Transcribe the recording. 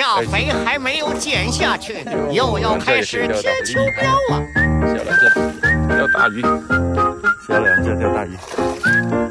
下肥还没有减下去又要开始贴秋膘了小梁子钓大鱼。小梁子钓大鱼。